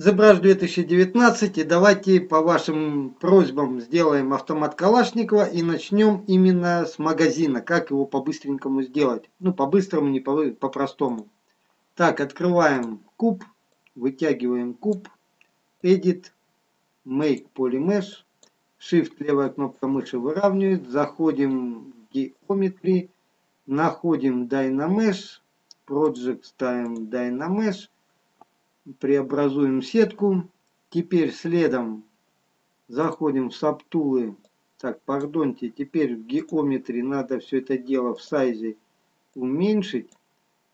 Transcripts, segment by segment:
Забраж 2019 и давайте по вашим просьбам сделаем автомат Калашникова и начнем именно с магазина. Как его по-быстренькому сделать? Ну, по-быстрому, не по-простому. По так, открываем куб, вытягиваем куб, Edit, Make Polymesh, Shift левая кнопка мыши выравнивает, заходим в Geometry, находим Dynamesh, Project ставим Dynamesh, преобразуем сетку. Теперь следом заходим в сабтулы. Так, пардонте, теперь в геометрии надо все это дело в сайзе уменьшить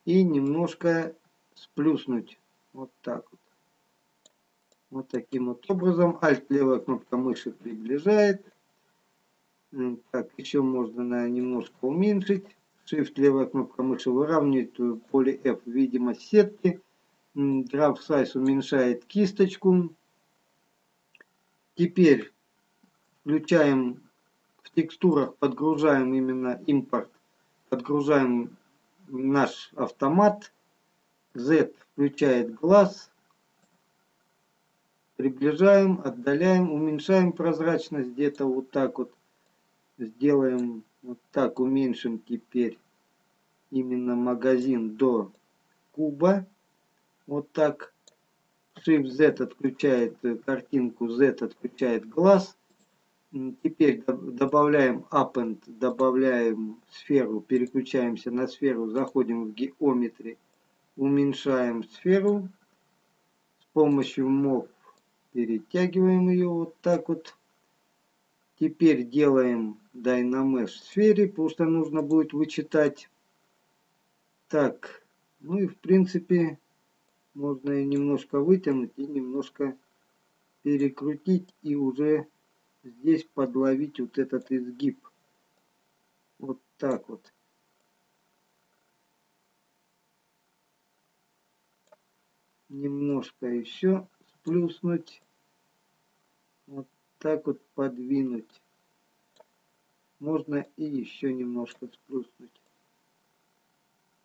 и немножко сплюснуть. Вот так вот. Вот таким вот образом. Alt левая кнопка мыши приближает. Так, еще можно на немножко уменьшить. Shift левая кнопка мыши выравнивает поле F видимость сетки. Graph Size уменьшает кисточку. Теперь включаем в текстурах, подгружаем именно импорт, подгружаем наш автомат. Z включает глаз. Приближаем, отдаляем, уменьшаем прозрачность где-то вот так вот. Сделаем вот так, уменьшим теперь именно магазин до куба. Вот так. Shift Z отключает э, картинку, Z отключает глаз. Теперь добавляем append, добавляем сферу, переключаемся на сферу, заходим в геометрии, уменьшаем сферу. С помощью MOV перетягиваем ее вот так вот. Теперь делаем Dynamesh в сфере, потому что нужно будет вычитать. Так, ну и в принципе можно и немножко вытянуть и немножко перекрутить и уже здесь подловить вот этот изгиб. Вот так вот. Немножко еще сплюснуть. Вот так вот подвинуть. Можно и еще немножко сплюснуть.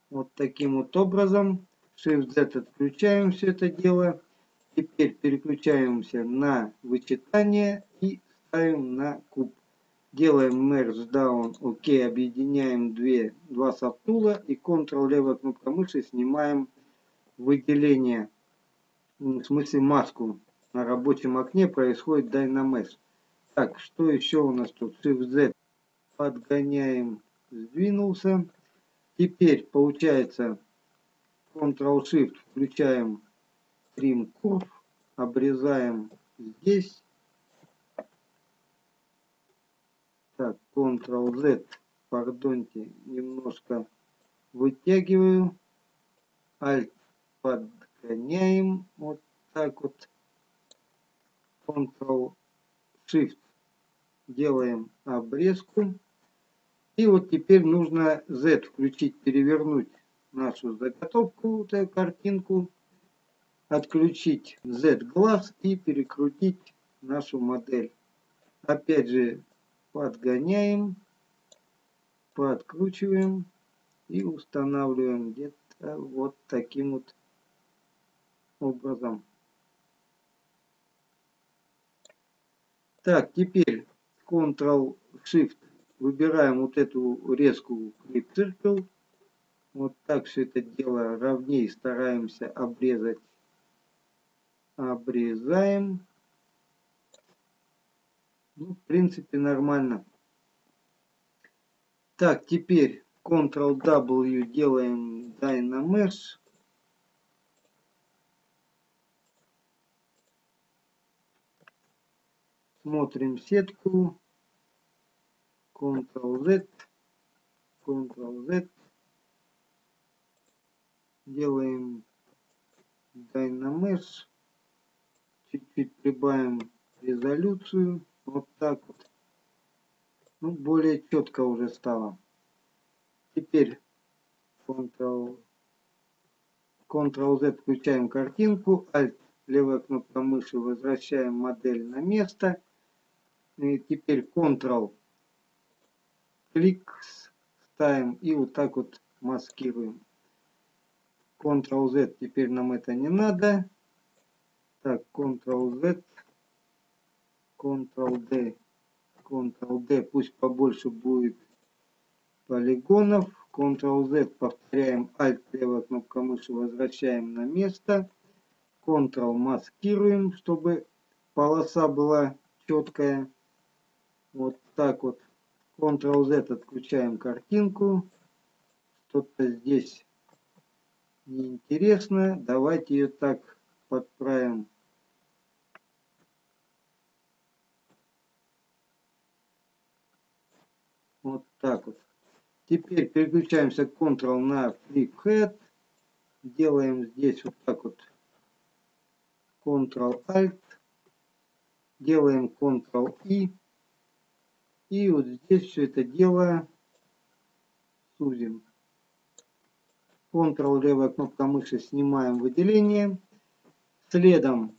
Вот таким вот образом. Shift-Z отключаем все это дело. Теперь переключаемся на вычитание и ставим на куб. Делаем Merge Down, ОК, объединяем две, два сабтула и Ctrl левая кнопка мыши снимаем выделение, в смысле маску. На рабочем окне происходит Dynamesh. Так, что еще у нас тут? Shift-Z подгоняем, сдвинулся. Теперь получается Ctrl-Shift включаем Trim Curve, обрезаем здесь. Так, Ctrl-Z, пардонте, немножко вытягиваю. Alt подгоняем, вот так вот. Ctrl-Shift делаем обрезку. И вот теперь нужно Z включить, перевернуть нашу заготовку, картинку, отключить Z-глаз и перекрутить нашу модель. Опять же подгоняем, подкручиваем и устанавливаем где-то вот таким вот образом. Так, теперь Ctrl-Shift выбираем вот эту резку Clip Circle вот так все это дело ровнее стараемся обрезать. Обрезаем. Ну, в принципе, нормально. Так, теперь Ctrl-W делаем Dynamesh. Смотрим сетку. Ctrl-Z. Ctrl-Z делаем Dynamesh, чуть-чуть прибавим резолюцию, вот так вот. Ну, более четко уже стало. Теперь Ctrl, Ctrl-Z включаем картинку, Alt, левая кнопка мыши, возвращаем модель на место. И теперь Ctrl, клик ставим и вот так вот маскируем. Ctrl-Z, теперь нам это не надо. Так, Ctrl-Z, Ctrl-D, Ctrl-D, пусть побольше будет полигонов. Ctrl-Z, повторяем, Alt, левая кнопка мыши, возвращаем на место. Ctrl маскируем, чтобы полоса была четкая. Вот так вот. Ctrl-Z отключаем картинку. Что-то здесь неинтересно. Давайте ее так подправим. Вот так вот. Теперь переключаемся Ctrl на Flip Head. Делаем здесь вот так вот Ctrl-Alt. Делаем Ctrl-I. И вот здесь все это дело сузим. Ctrl левая кнопка мыши снимаем выделение. Следом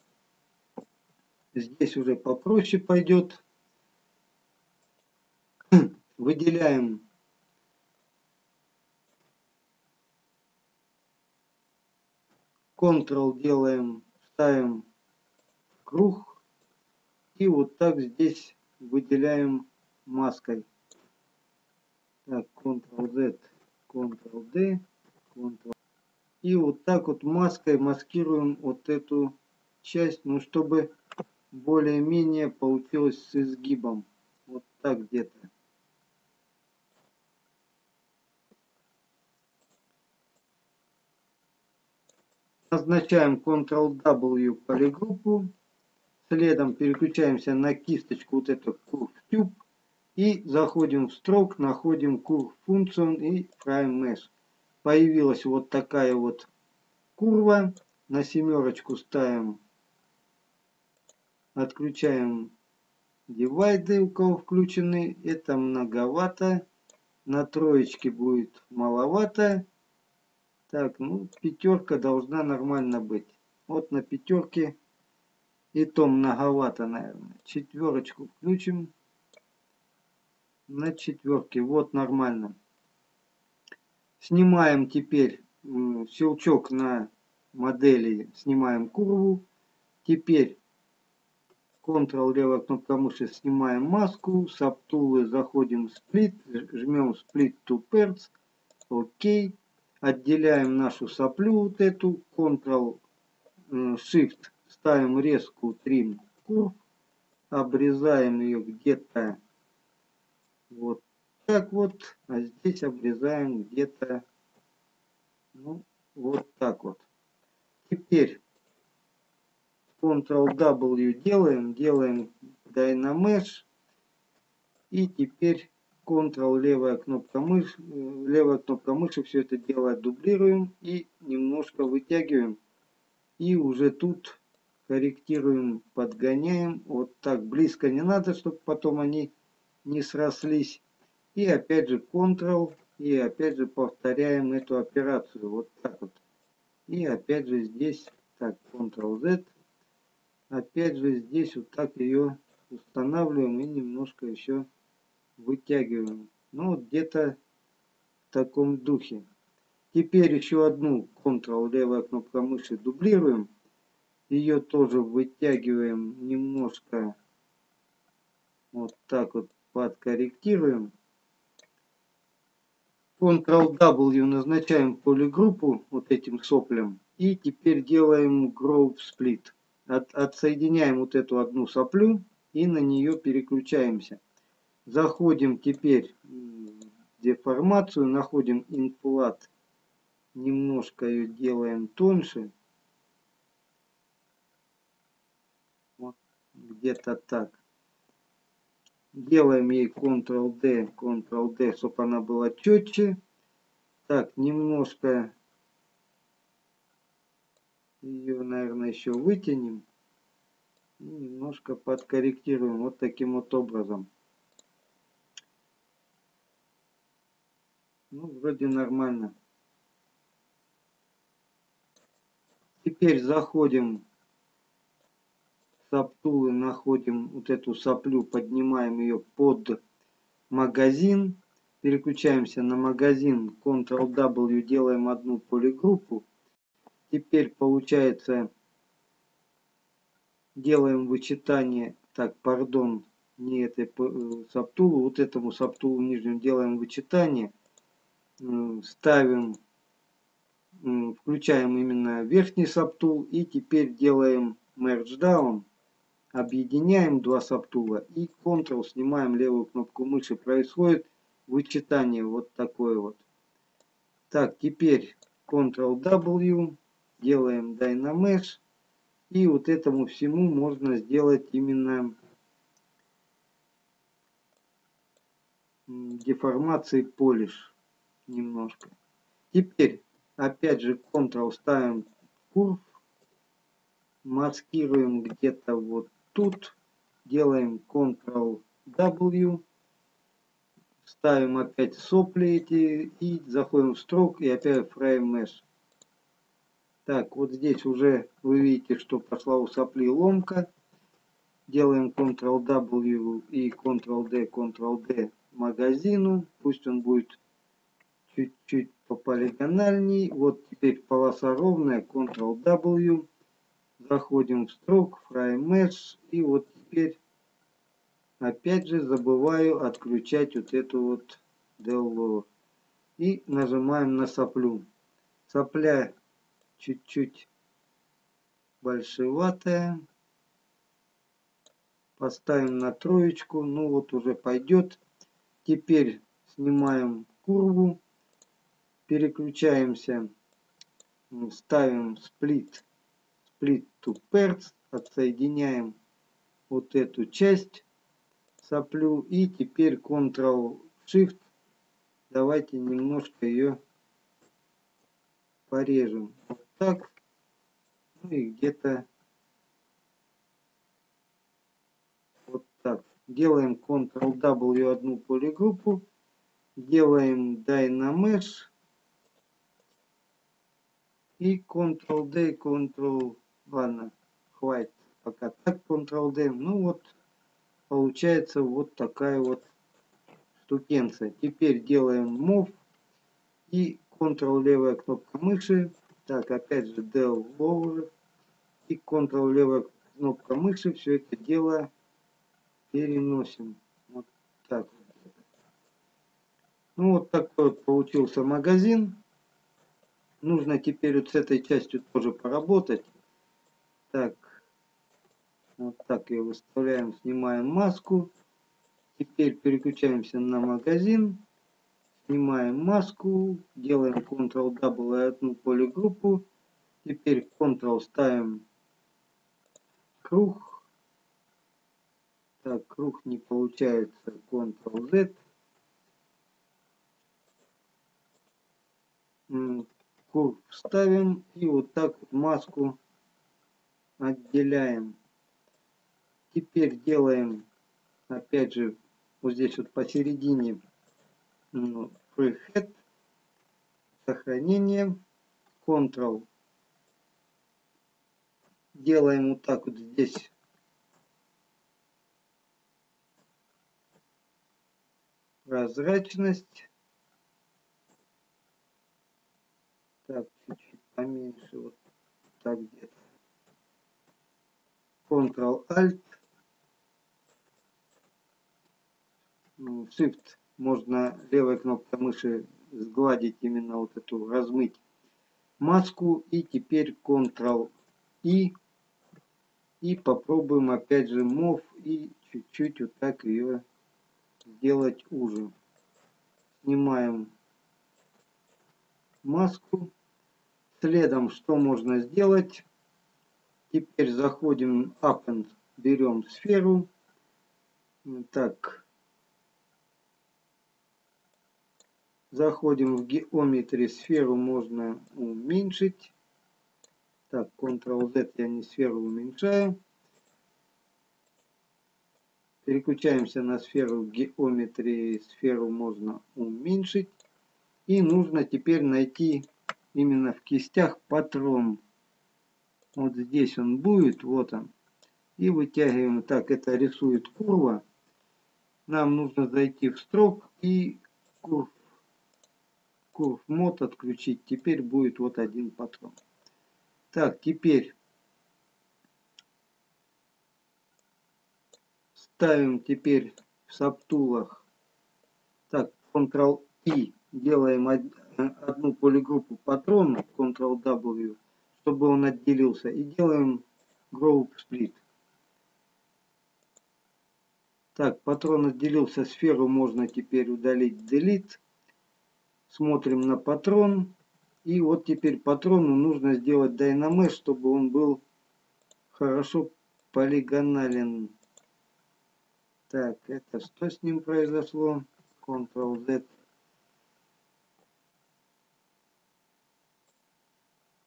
здесь уже попроще пойдет. Выделяем Ctrl делаем, ставим круг и вот так здесь выделяем маской. Так, Ctrl-Z, Ctrl-D, Ctrl. И вот так вот маской маскируем вот эту часть, ну чтобы более-менее получилось с изгибом. Вот так где-то. Назначаем Ctrl-W полигруппу. Следом переключаемся на кисточку вот эту Curve Tube. И заходим в строк, находим Curve Function и Prime Mesh. Появилась вот такая вот курва. На семерочку ставим, отключаем дивайды, у кого включены. Это многовато. На троечке будет маловато. Так, ну, пятерка должна нормально быть. Вот на пятерке и то многовато, наверное. Четверочку включим. На четверке. Вот нормально. Снимаем теперь щелчок на модели. Снимаем курву. Теперь Ctrl левая кнопка мыши снимаем маску. Саптулы заходим в сплит. Жмем Split to Parts. Окей отделяем нашу соплю вот эту, Ctrl Shift, ставим резку Trim Curve, обрезаем ее где-то вот так вот, а здесь обрезаем где-то ну, вот так вот. Теперь Ctrl-W делаем, делаем Dynamesh, и теперь Ctrl, левая кнопка мыши, э, левая кнопка мыши, все это дело дублируем и немножко вытягиваем. И уже тут корректируем, подгоняем. Вот так близко не надо, чтобы потом они не срослись. И опять же Ctrl, и опять же повторяем эту операцию. Вот так вот. И опять же здесь, так, Ctrl-Z. Опять же здесь вот так ее устанавливаем и немножко еще вытягиваем. Ну, где-то в таком духе. Теперь еще одну Ctrl, левая кнопка мыши дублируем. Ее тоже вытягиваем немножко. Вот так вот подкорректируем. Ctrl-W назначаем полигруппу вот этим соплем. И теперь делаем Groove Split. От, отсоединяем вот эту одну соплю и на нее переключаемся. Заходим теперь в деформацию, находим инфлат, немножко ее делаем тоньше. Вот где-то так. Делаем ей Ctrl-D, Ctrl-D, чтобы она была четче. Так, немножко ее, наверное, еще вытянем. немножко подкорректируем вот таким вот образом. Ну, вроде нормально. Теперь заходим саптулы, находим вот эту соплю, поднимаем ее под магазин. Переключаемся на магазин, Ctrl-W, делаем одну полигруппу. Теперь получается, делаем вычитание, так, пардон, не этой э, саптулу, вот этому саптулу нижнему делаем вычитание, ставим, включаем именно верхний саптул и теперь делаем merge down, объединяем два саптула и Ctrl снимаем левую кнопку мыши, происходит вычитание вот такое вот. Так, теперь Ctrl-W, делаем Dynamesh. И вот этому всему можно сделать именно деформации полиш немножко. Теперь опять же Ctrl ставим курв, маскируем где-то вот тут, делаем Ctrl-W, ставим опять сопли эти и заходим в строк и опять Frame Mesh. Так, вот здесь уже вы видите, что пошла у сопли ломка. Делаем Ctrl-W и Ctrl-D, Ctrl-D магазину. Пусть он будет чуть-чуть пополигональней. Вот теперь полоса ровная, Ctrl-W. Заходим в строк, Frame Mesh. И вот теперь опять же забываю отключать вот эту вот Del И нажимаем на соплю. Сопля чуть-чуть большеватая. Поставим на троечку. Ну вот уже пойдет. Теперь снимаем курву. Переключаемся. Ставим сплит. Split to pairs. Отсоединяем вот эту часть соплю. И теперь Ctrl-Shift. Давайте немножко ее порежем. Вот так. Ну и где-то вот так. Делаем Ctrl-W одну полигруппу. Делаем Dynamesh. И Ctrl-D, Ctrl... Ладно, хватит пока так Ctrl-D. Ну вот, получается вот такая вот штукенция. Теперь делаем Move и Ctrl левая кнопка мыши. Так, опять же Del Lower. И Ctrl левая кнопка мыши. Все это дело переносим. Вот так. Ну вот такой вот получился магазин. Нужно теперь вот с этой частью тоже поработать. Так. Вот так ее выставляем, снимаем маску. Теперь переключаемся на магазин. Снимаем маску, делаем Ctrl-W одну полигруппу. Теперь Ctrl ставим круг. Так, круг не получается. Ctrl-Z. Круг ставим и вот так вот маску отделяем. Теперь делаем, опять же, вот здесь вот посередине ну, prehead, сохранение, Ctrl. Делаем вот так вот здесь. Прозрачность. Так, чуть-чуть поменьше, вот так где-то. Ctrl-Alt. Shift можно левой кнопкой мыши сгладить именно вот эту, размыть маску. И теперь Ctrl-I. И попробуем опять же Move и чуть-чуть вот так ее сделать уже. Снимаем маску. Следом что можно сделать? Теперь заходим в Append, берем сферу. Так, Заходим в геометрии, сферу можно уменьшить. Так, Ctrl-Z я не сферу уменьшаю. Переключаемся на сферу геометрии, сферу можно уменьшить. И нужно теперь найти именно в кистях патрон. Вот здесь он будет, вот он. И вытягиваем, так, это рисует курва. Нам нужно зайти в строк и курв Curve мод отключить. Теперь будет вот один патрон. Так, теперь ставим теперь в сабтулах. Так, Ctrl-I. Делаем одну полигруппу патронов, Ctrl-W, чтобы он отделился. И делаем Group Split. Так, патрон отделился, сферу можно теперь удалить Delete. Смотрим на патрон. И вот теперь патрону нужно сделать Dynamash, чтобы он был хорошо полигонален. Так, это что с ним произошло? Ctrl-Z.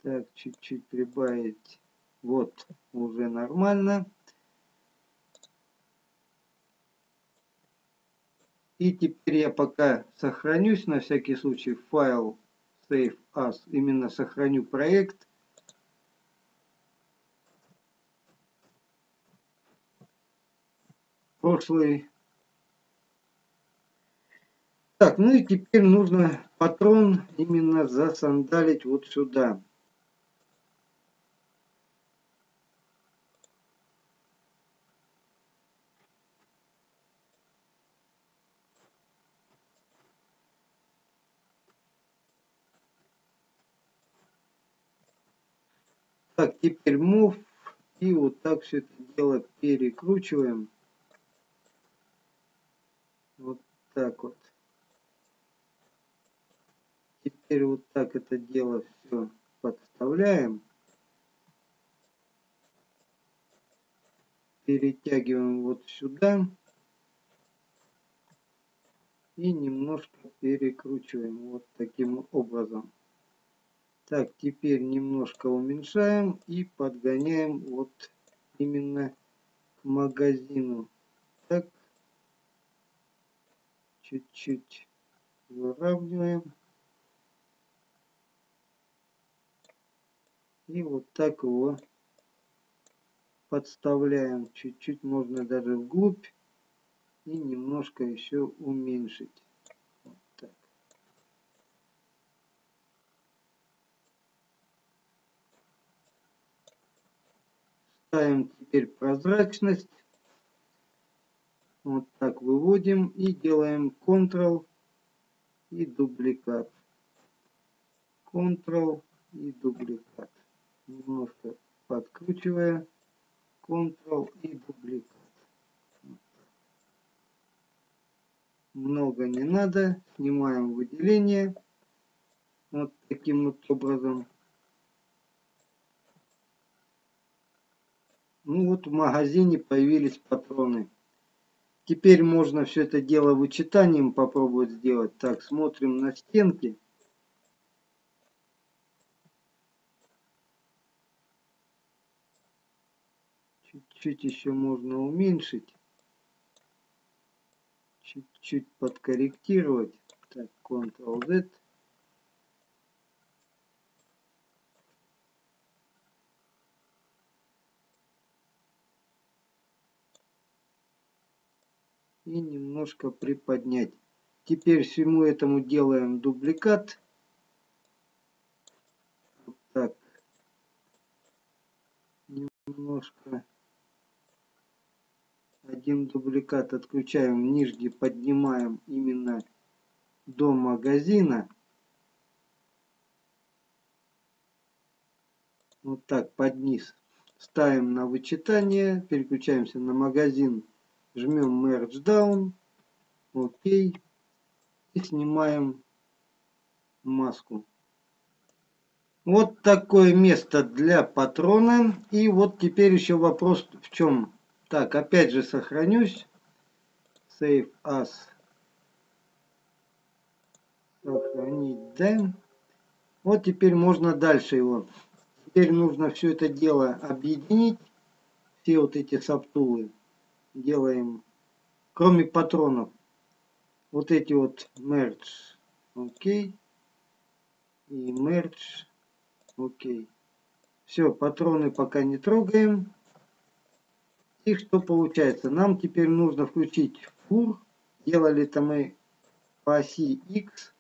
Так, чуть-чуть прибавить. Вот, уже нормально. И теперь я пока сохранюсь на всякий случай файл Save As. Именно сохраню проект. прошлый. Так, ну и теперь нужно патрон именно засандалить вот сюда. Так, теперь move и вот так все это дело перекручиваем. Вот так вот. Теперь вот так это дело все подставляем. Перетягиваем вот сюда. И немножко перекручиваем вот таким образом. Так, теперь немножко уменьшаем и подгоняем вот именно к магазину. Так чуть-чуть выравниваем. И вот так его подставляем. Чуть-чуть можно даже вглубь и немножко еще уменьшить. Ставим теперь прозрачность. Вот так выводим и делаем Ctrl и дубликат. Ctrl и дубликат. Немножко подкручивая. Ctrl и дубликат. Много не надо. Снимаем выделение. Вот таким вот образом. Ну вот в магазине появились патроны. Теперь можно все это дело вычитанием попробовать сделать. Так, смотрим на стенки. Чуть-чуть еще можно уменьшить. Чуть-чуть подкорректировать. Так, Ctrl-Z. И немножко приподнять. Теперь всему этому делаем дубликат. Вот так. Немножко один дубликат отключаем, нижний поднимаем именно до магазина. Вот так под низ. Ставим на вычитание, переключаемся на магазин жмем Merge Down, ОК и снимаем маску. Вот такое место для патрона. И вот теперь еще вопрос в чем. Так, опять же сохранюсь. Save as. Сохранить, да. Вот теперь можно дальше его. Теперь нужно все это дело объединить. Все вот эти сабтулы делаем, кроме патронов, вот эти вот merge, окей, и merge, окей. Все, патроны пока не трогаем. И что получается? Нам теперь нужно включить фур. Делали это мы по оси X.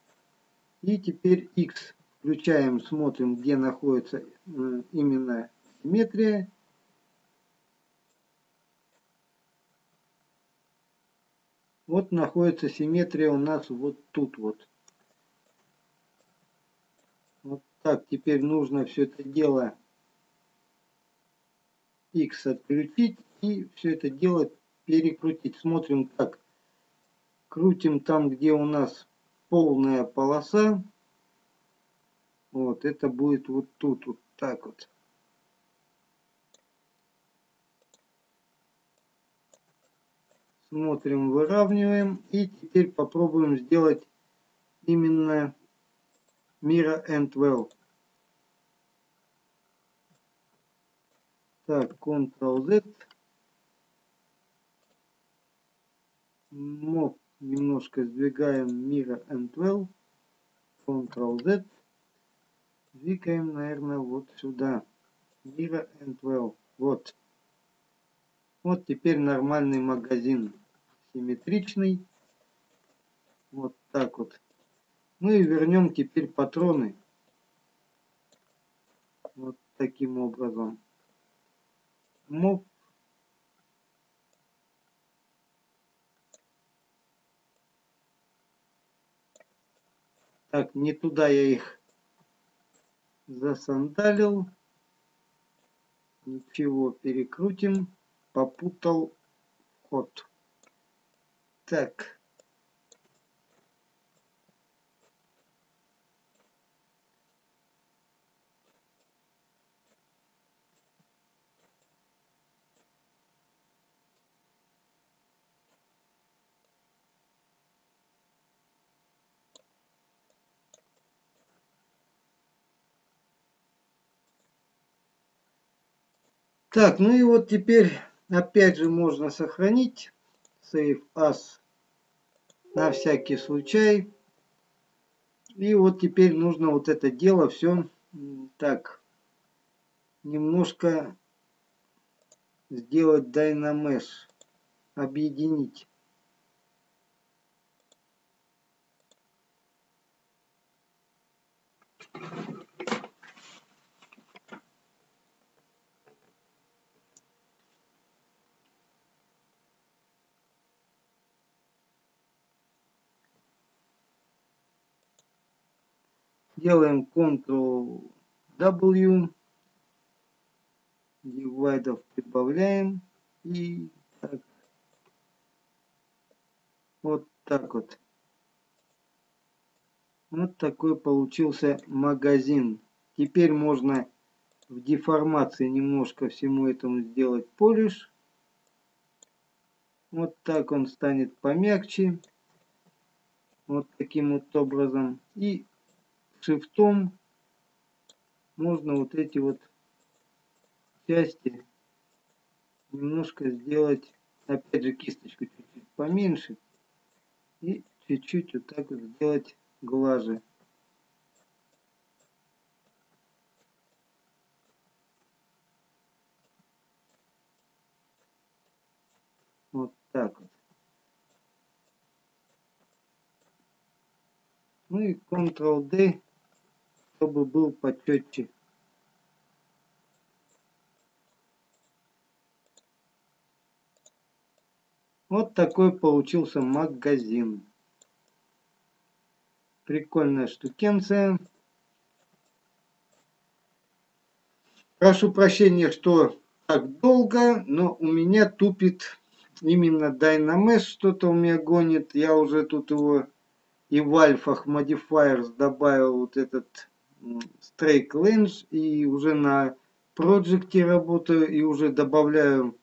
И теперь X включаем, смотрим, где находится э, именно симметрия. Вот находится симметрия у нас вот тут вот. Вот так, теперь нужно все это дело X отключить и все это дело перекрутить. Смотрим как. Крутим там, где у нас полная полоса. Вот, это будет вот тут, вот так вот. Смотрим, выравниваем. И теперь попробуем сделать именно Mira and Well. Так, Ctrl-Z. Моб немножко сдвигаем Mira and Well. Ctrl-Z. Двигаем, наверное, вот сюда. Mira and Well. Вот. Вот теперь нормальный магазин. Симметричный. Вот так вот. Ну и вернем теперь патроны. Вот таким образом. Моб. Так, не туда я их засандалил. Ничего, перекрутим. Попутал ход. Так. Так, ну и вот теперь опять же можно сохранить save as на всякий случай. И вот теперь нужно вот это дело все так немножко сделать Dynamesh, объединить. Делаем Ctrl-W. Дивайдов прибавляем. И так. Вот так вот. Вот такой получился магазин. Теперь можно в деформации немножко всему этому сделать полиш. Вот так он станет помягче. Вот таким вот образом. И шифтом можно вот эти вот части немножко сделать, опять же кисточку чуть-чуть поменьше и чуть-чуть вот так вот сделать глаже. Вот так вот. Ну и Ctrl-D чтобы был почетче. Вот такой получился магазин. Прикольная штукенция. Прошу прощения, что так долго, но у меня тупит именно Dynamesh, что-то у меня гонит. Я уже тут его и в альфах Modifiers добавил вот этот Strike Lens и уже на проекте работаю и уже добавляю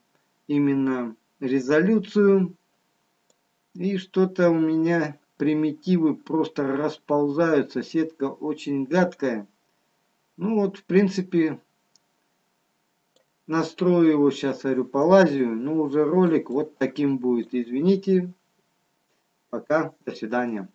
именно резолюцию. И что-то у меня примитивы просто расползаются. Сетка очень гадкая. Ну вот, в принципе, настрою его сейчас, говорю, полазию. Ну, уже ролик вот таким будет. Извините. Пока. До свидания.